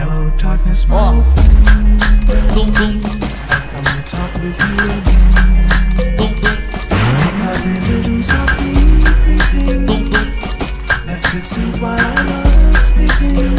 Hello, darkness, my old friend. Boom, boom. I'm gonna talk with you again. Boom, boom. Because illusions are creeping. Boom, boom. Let's just see why